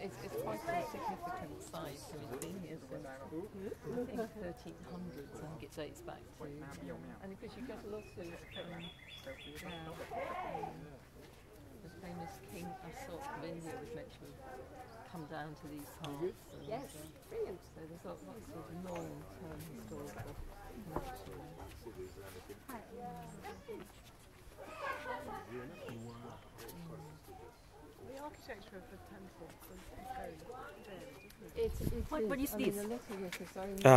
it's, it's quite a significant site. So it's been here since I think 1300s. I think it dates back to. And because you get a lot of um, yeah, um, the famous King Asok of India was meant to have come down to these parts. And, Yes, uh, brilliant. so there's lots lots of long-term historical connection. The architecture of the temple was very varied, doesn't it? It, it What- is, what is I mean, this?